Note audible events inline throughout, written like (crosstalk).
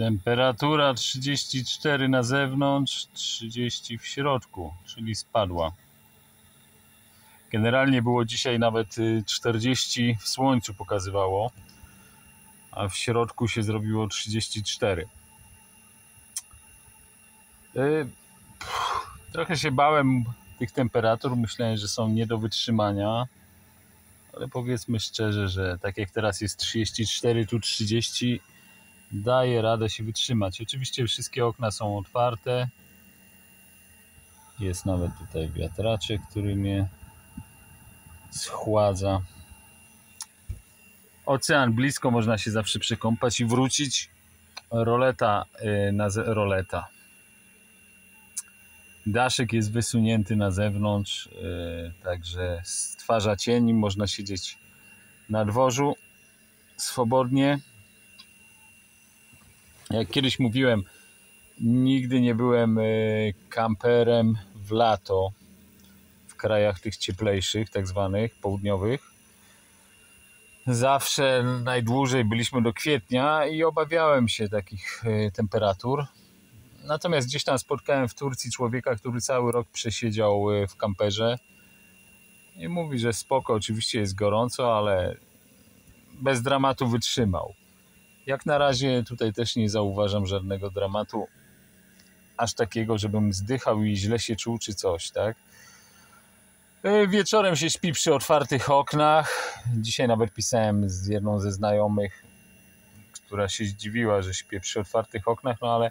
Temperatura 34 na zewnątrz, 30 w środku, czyli spadła. Generalnie było dzisiaj nawet y, 40 w słońcu pokazywało, a w środku się zrobiło 34. Y, Trochę się bałem tych temperatur, myślałem, że są nie do wytrzymania, ale powiedzmy szczerze, że tak jak teraz jest 34, tu 30, daje radę się wytrzymać. Oczywiście wszystkie okna są otwarte. Jest nawet tutaj wiatraczek, który mnie schładza. Ocean blisko, można się zawsze przekąpać i wrócić. Roleta, yy, na roleta. Daszek jest wysunięty na zewnątrz, yy, także stwarza cień, można siedzieć na dworzu swobodnie. Jak kiedyś mówiłem, nigdy nie byłem yy, kamperem w lato w krajach tych cieplejszych, tak zwanych południowych. Zawsze najdłużej byliśmy do kwietnia i obawiałem się takich yy, temperatur. Natomiast gdzieś tam spotkałem w Turcji człowieka, który cały rok przesiedział y, w kamperze i mówi, że spoko, oczywiście jest gorąco, ale bez dramatu wytrzymał. Jak na razie tutaj też nie zauważam żadnego dramatu, aż takiego, żebym zdychał i źle się czuł czy coś, tak? Y, Wieczorem się śpi przy otwartych oknach. Dzisiaj nawet pisałem z jedną ze znajomych, która się zdziwiła, że śpię przy otwartych oknach, no ale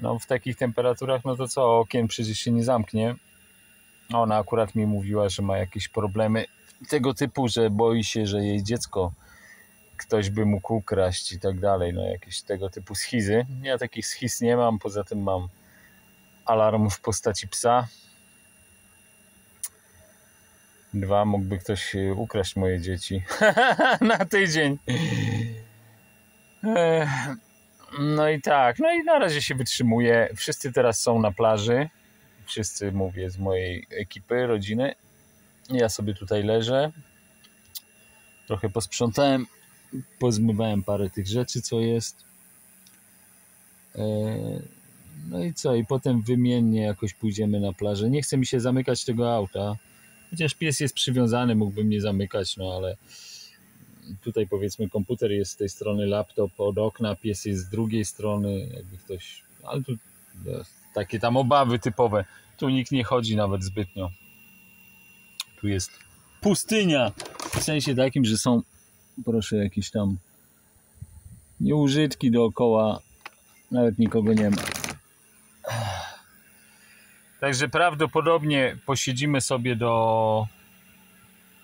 no w takich temperaturach, no to co, okien przecież się nie zamknie. Ona akurat mi mówiła, że ma jakieś problemy tego typu, że boi się, że jej dziecko ktoś by mógł ukraść i tak dalej, no jakieś tego typu schizy. Ja takich schiz nie mam, poza tym mam alarm w postaci psa. Dwa, mógłby ktoś y, ukraść moje dzieci (laughs) na tydzień. No i tak, no i na razie się wytrzymuje. Wszyscy teraz są na plaży. Wszyscy, mówię, z mojej ekipy, rodziny. Ja sobie tutaj leżę. Trochę posprzątałem, pozmywałem parę tych rzeczy, co jest. E, No i co? I potem wymiennie jakoś pójdziemy na plażę. Nie chce mi się zamykać tego auta. Chociaż pies jest przywiązany, mógłbym nie zamykać, no ale tutaj powiedzmy komputer jest z tej strony, laptop od okna, pies jest z drugiej strony, jakby ktoś, ale tu no, takie tam obawy typowe. Tu nikt nie chodzi nawet zbytnio. Tu jest pustynia. W sensie takim, że są, proszę, jakieś tam nieużytki dookoła. Nawet nikogo nie ma. Także prawdopodobnie posiedzimy sobie do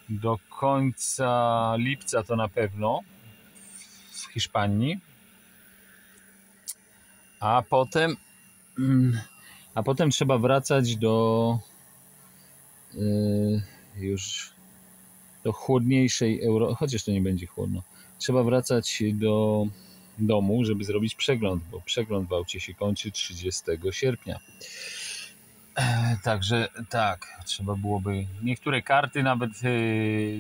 do końca lipca to na pewno w Hiszpanii. A potem mm, a potem trzeba wracać do y, już do chłodniejszej Euro, chociaż to nie będzie chłodno. Trzeba wracać do domu, żeby zrobić przegląd, bo przegląd w aucie się kończy 30 sierpnia. E, Także tak, trzeba byłoby. Niektóre karty nawet e,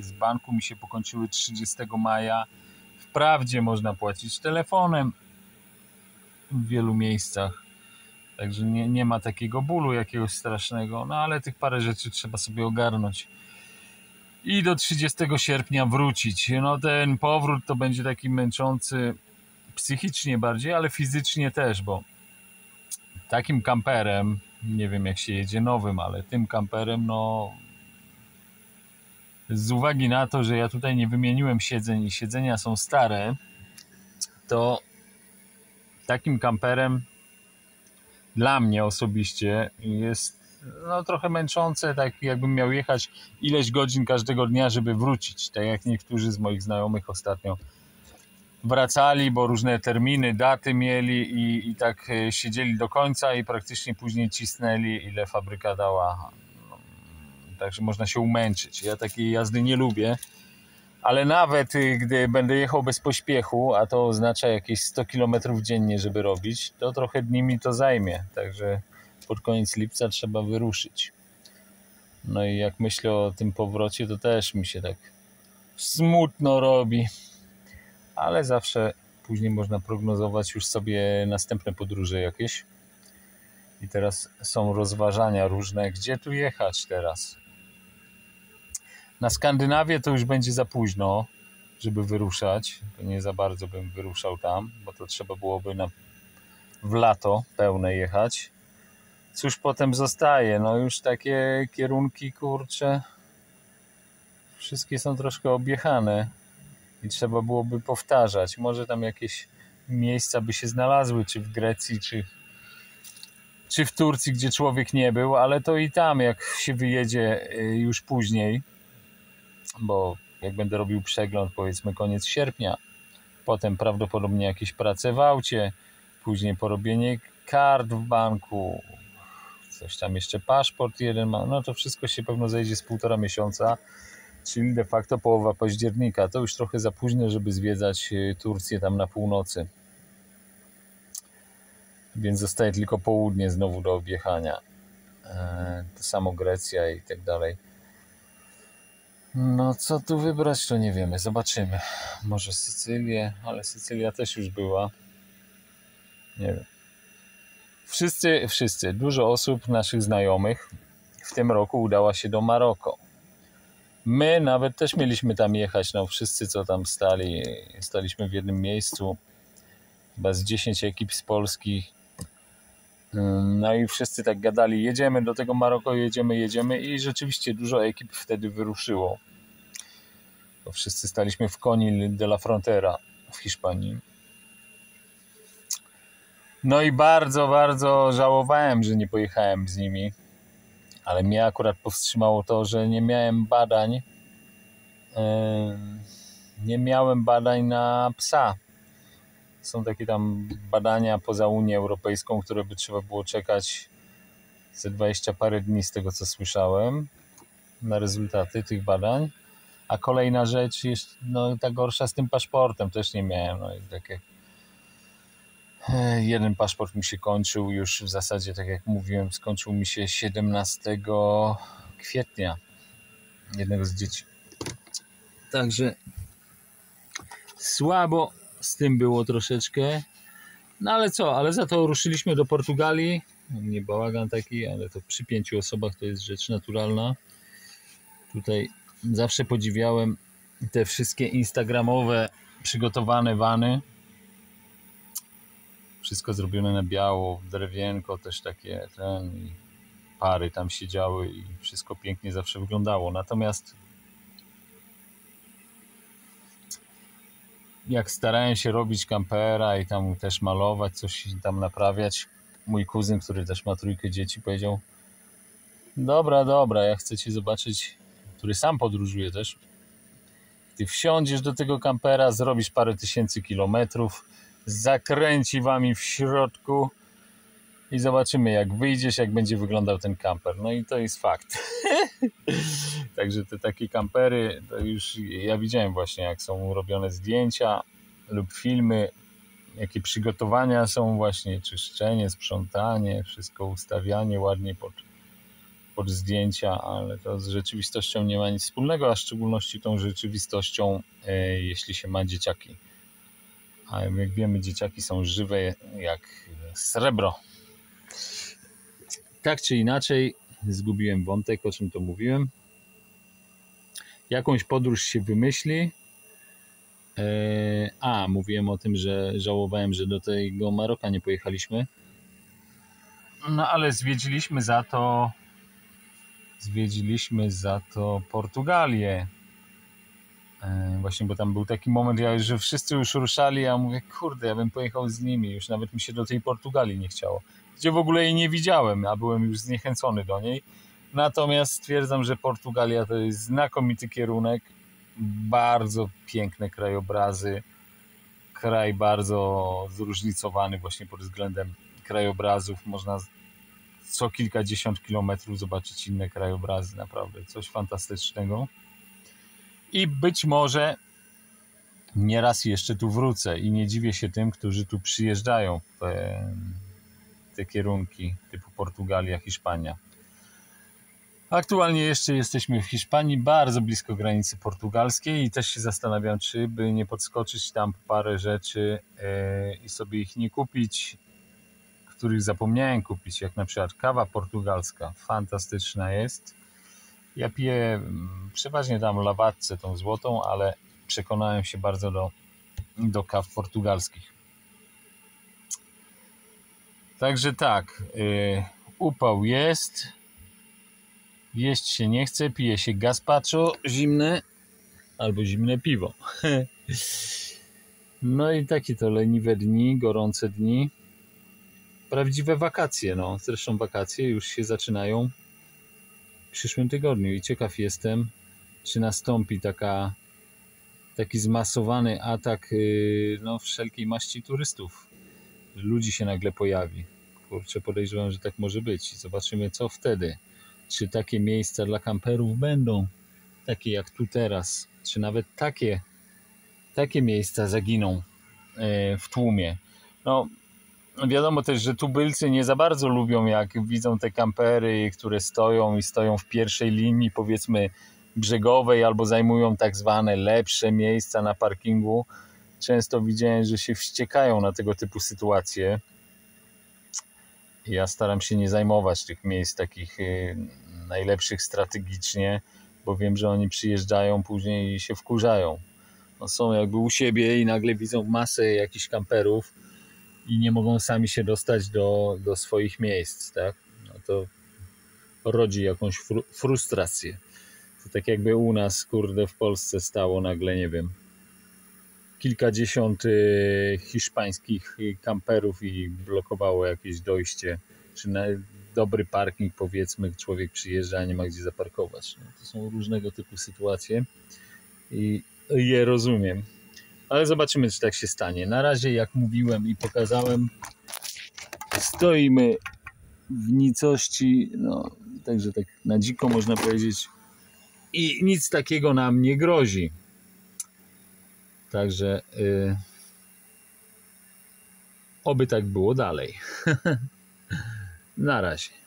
z banku mi się pokończyły 30 maja. Wprawdzie można płacić telefonem w wielu miejscach. Także nie, nie ma takiego bólu jakiegoś strasznego, no ale tych parę rzeczy trzeba sobie ogarnąć. I do 30 sierpnia wrócić. No ten powrót to będzie taki męczący psychicznie bardziej, ale fizycznie też, bo takim kamperem nie wiem jak się jedzie nowym, ale tym kamperem, no z uwagi na to, że ja tutaj nie wymieniłem siedzeń i siedzenia są stare, to takim kamperem dla mnie osobiście jest no trochę męczące, tak jakbym miał jechać ileś godzin każdego dnia, żeby wrócić, tak jak niektórzy z moich znajomych ostatnio wracali, bo różne terminy, daty mieli i, i tak e, siedzieli do końca i praktycznie później cisnęli, ile fabryka dała. No, Także można się umęczyć. Ja takiej jazdy nie lubię, ale nawet y, gdy będę jechał bez pośpiechu, a to oznacza jakieś 100 km dziennie, żeby robić, to trochę dni mi to zajmie. Także pod koniec lipca trzeba wyruszyć. No i jak myślę o tym powrocie, to też mi się tak smutno robi ale zawsze później można prognozować już sobie następne podróże jakieś. I teraz są rozważania różne, gdzie tu jechać teraz. Na Skandynawię to już będzie za późno, żeby wyruszać. Nie za bardzo bym wyruszał tam, bo to trzeba byłoby na, w lato pełne jechać. Cóż potem zostaje? No już takie kierunki, kurcze, wszystkie są troszkę objechane i trzeba byłoby powtarzać. Może tam jakieś miejsca by się znalazły, czy w Grecji, czy, czy w Turcji, gdzie człowiek nie był, ale to i tam, jak się wyjedzie y, już później, bo jak będę robił przegląd, powiedzmy koniec sierpnia, potem prawdopodobnie jakieś prace w aucie, później porobienie kart w banku, coś tam jeszcze paszport jeden ma, no to wszystko się pewno zejdzie z półtora miesiąca, czyli de facto połowa października. To już trochę za późno, żeby zwiedzać y, Turcję tam na północy. Więc zostaje tylko południe znowu do objechania. E, to samo Grecja i tak dalej. No co tu wybrać, to nie wiemy. Zobaczymy. Może Sycylię, ale Sycylia też już była. Nie wiem. Wszyscy, wszyscy, dużo osób, naszych znajomych w tym roku udała się do Maroko. My nawet też mieliśmy tam jechać, no wszyscy co tam stali, staliśmy w jednym miejscu, chyba z 10 ekip z Polski. No i wszyscy tak gadali, jedziemy do tego Maroko, jedziemy, jedziemy i rzeczywiście dużo ekip wtedy wyruszyło. Wszyscy staliśmy w Conil de la Frontera w Hiszpanii. No i bardzo, bardzo żałowałem, że nie pojechałem z nimi, ale mnie akurat powstrzymało to, że nie miałem badań. Nie miałem badań na psa. Są takie tam badania poza Unią Europejską, które by trzeba było czekać ze 20 parę dni z tego co słyszałem na rezultaty tych badań. A kolejna rzecz jest no, ta gorsza z tym paszportem, też nie miałem. No, tak jak (laughs) Jeden paszport mi się kończył już w zasadzie, tak jak mówiłem, skończył mi się 17 kwietnia jednego z dzieci. Także słabo z tym było troszeczkę. No ale co, ale za to ruszyliśmy do Portugalii. Nie bałagan taki, ale to przy pięciu osobach to jest rzecz naturalna. Tutaj zawsze podziwiałem te wszystkie instagramowe przygotowane wany wszystko zrobione na biało, drewienko też takie, ten, i pary tam siedziały i wszystko pięknie zawsze wyglądało. Natomiast jak starałem się robić kampera i tam też malować, coś tam naprawiać, mój kuzyn, który też ma trójkę dzieci, powiedział: Dobra, dobra, ja chcę cię zobaczyć, który sam podróżuje też. Ty wsiądziesz do tego kampera, zrobisz parę tysięcy kilometrów, zakręci wami w środku i zobaczymy jak wyjdziesz, jak będzie wyglądał ten kamper. No i to jest fakt. (laughs) Także te takie kampery, to już ja widziałem właśnie jak są robione zdjęcia lub filmy, jakie przygotowania są właśnie, czyszczenie, sprzątanie, wszystko ustawianie ładnie pod, pod zdjęcia, ale to z rzeczywistością nie ma nic wspólnego, a w szczególności tą rzeczywistością, e, jeśli się ma dzieciaki. A jak wiemy, dzieciaki są żywe jak srebro. Tak czy inaczej, zgubiłem wątek, o czym to mówiłem. Jakąś podróż się wymyśli. E, a, mówiłem o tym, że żałowałem, że do tego Maroka nie pojechaliśmy. No ale zwiedziliśmy za to zwiedziliśmy za to Portugalię. E, właśnie, bo tam był taki moment, że wszyscy już ruszali, a ja mówię, kurde, ja bym pojechał z nimi, już nawet mi się do tej Portugalii nie chciało. Gdzie w ogóle jej nie widziałem, a byłem już zniechęcony do niej. Natomiast stwierdzam, że Portugalia to jest znakomity kierunek, bardzo piękne krajobrazy, kraj bardzo zróżnicowany właśnie pod względem krajobrazów. Można co kilkadziesiąt kilometrów zobaczyć inne krajobrazy, naprawdę coś fantastycznego i być może nieraz jeszcze tu wrócę i nie dziwię się tym, którzy tu przyjeżdżają w te kierunki typu Portugalia, Hiszpania. Aktualnie jeszcze jesteśmy w Hiszpanii, bardzo blisko granicy portugalskiej i też się zastanawiam, czy by nie podskoczyć tam parę rzeczy e, i sobie ich nie kupić, których zapomniałem kupić, jak na przykład kawa portugalska, fantastyczna jest. Ja piję mm, przeważnie tam lawatce, tą złotą, ale przekonałem się bardzo do, do kaw portugalskich. Także tak, yy, upał jest, jeść się nie chce, pije się gazpacho zimne albo zimne piwo. (laughs) No i takie to leniwe dni, gorące dni. Prawdziwe wakacje, no. Zresztą wakacje już się zaczynają przyszłym tygodniu i ciekaw jestem, czy nastąpi taka, taki zmasowany atak yy, no, wszelkiej maści turystów. Ludzi się nagle pojawi. Kurczę, podejrzewam, że tak może być. Zobaczymy, co wtedy. Czy takie miejsca dla kamperów będą takie jak tu teraz, czy nawet takie, takie miejsca zaginą yy, w tłumie. No, wiadomo też, że tubylcy nie za bardzo lubią, jak widzą te kampery, które stoją i stoją w pierwszej linii, powiedzmy, brzegowej, albo zajmują tak zwane lepsze miejsca na parkingu. Często widziałem, że się wściekają na tego typu sytuacje. Ja staram się nie zajmować tych miejsc takich y, najlepszych strategicznie, bo wiem, że oni przyjeżdżają później i się wkurzają. No są jakby u siebie i nagle widzą masę jakichś kamperów i nie mogą sami się dostać do, do swoich miejsc, tak? No to rodzi jakąś fru frustrację. To tak jakby u nas, kurde, w Polsce stało nagle, nie wiem, kilkadziesiąt y, hiszpańskich kamperów i blokowało jakieś dojście, czy dobry parking, powiedzmy, człowiek przyjeżdża, a nie ma gdzie zaparkować. No, to są różnego typu sytuacje i je rozumiem. Ale zobaczymy, czy tak się stanie. Na razie, jak mówiłem i pokazałem, stoimy w nicości, no, także tak na dziko można powiedzieć, i nic takiego nam nie grozi. Także yy, oby tak było dalej. (laughs) na razie.